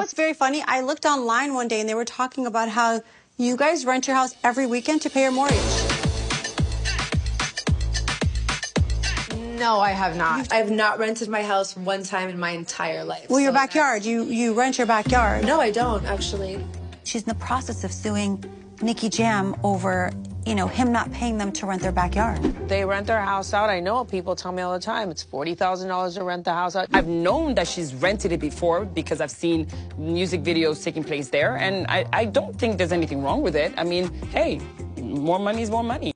what's very funny? I looked online one day and they were talking about how you guys rent your house every weekend to pay your mortgage. No, I have not. I have not rented my house one time in my entire life. Well, your so- backyard. You you rent your backyard. No, I don't actually. She's in the process of suing Nicky Jam over, you know, him not paying them to rent their backyard. They rent their house out. I know people tell me all the time it's $40,000 to rent the house out. I've known that she's rented it before because I've seen music videos taking place there, and I, I don't think there's anything wrong with it. I mean, hey, more money is more money.